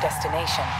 destination.